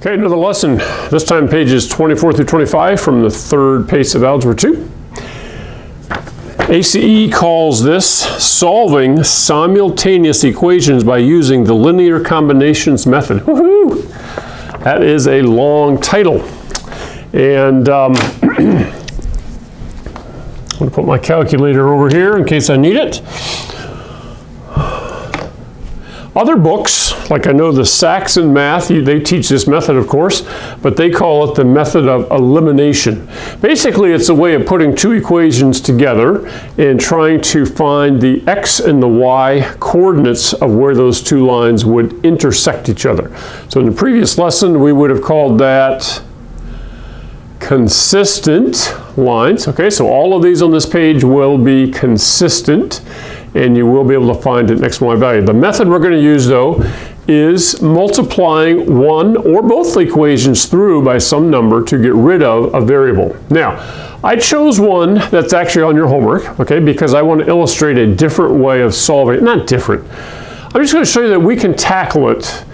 Okay, another lesson, this time pages 24 through 25 from the third pace of Algebra 2. ACE calls this solving simultaneous equations by using the linear combinations method. Woohoo! That is a long title. And um, I'm going to put my calculator over here in case I need it. Other books, like I know the Saxon Math, they teach this method, of course, but they call it the method of elimination. Basically, it's a way of putting two equations together and trying to find the x and the y coordinates of where those two lines would intersect each other. So in the previous lesson, we would have called that consistent lines. Okay, so all of these on this page will be consistent and you will be able to find an x, y value. The method we're going to use though is multiplying one or both equations through by some number to get rid of a variable. Now, I chose one that's actually on your homework, okay, because I want to illustrate a different way of solving it. Not different. I'm just going to show you that we can tackle it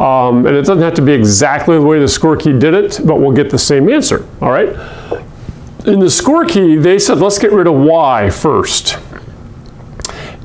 um, and it doesn't have to be exactly the way the score key did it, but we'll get the same answer, all right? In the score key, they said let's get rid of y first.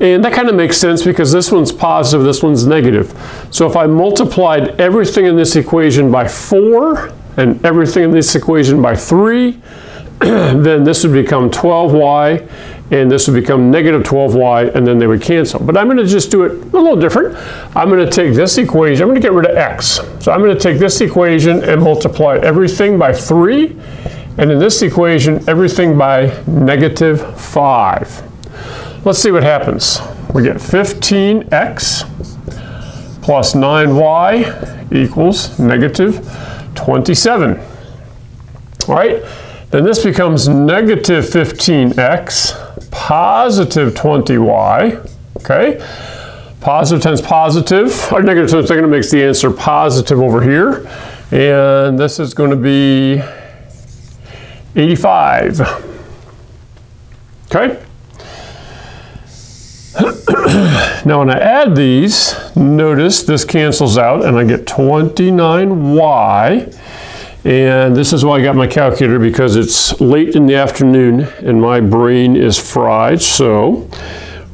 And that kind of makes sense because this one's positive, this one's negative. So if I multiplied everything in this equation by 4 and everything in this equation by 3, then this would become 12y and this would become negative 12y and then they would cancel. But I'm going to just do it a little different. I'm going to take this equation, I'm going to get rid of x. So I'm going to take this equation and multiply everything by 3 and in this equation everything by negative 5. Let's see what happens. We get 15x plus 9y equals negative 27. All right, then this becomes negative 15x positive 20y, okay? Positive times positive, or negative times negative makes the answer positive over here. And this is going to be 85. Okay? Now when I add these, notice this cancels out and I get 29y. And this is why I got my calculator because it's late in the afternoon and my brain is fried. So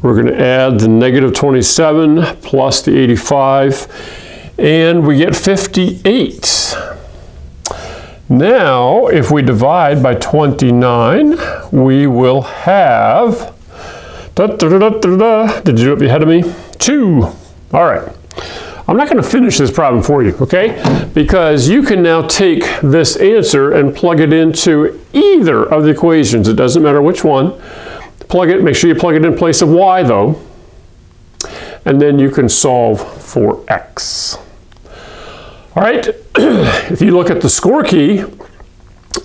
we're going to add the negative 27 plus the 85 and we get 58. Now, if we divide by 29, we will have Da, da, da, Did you do it ahead of me? Two. All right. I'm not going to finish this problem for you, okay? Because you can now take this answer and plug it into either of the equations. It doesn't matter which one. Plug it, make sure you plug it in place of y though. And then you can solve for x. All right, if you look at the score key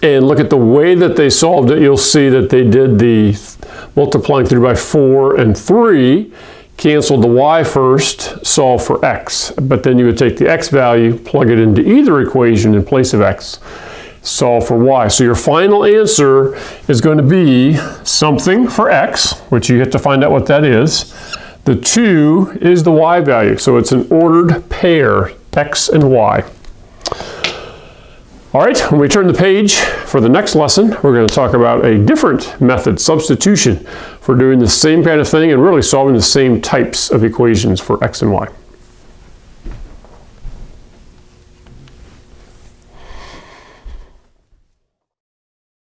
and look at the way that they solved it, you'll see that they did the multiplying through by 4 and 3, cancel the y first, solve for x. But then you would take the x value, plug it into either equation in place of x, solve for y. So your final answer is going to be something for x, which you have to find out what that is. The 2 is the y value, so it's an ordered pair, x and y. All right, when we turn the page for the next lesson, we're going to talk about a different method, substitution, for doing the same kind of thing and really solving the same types of equations for x and y.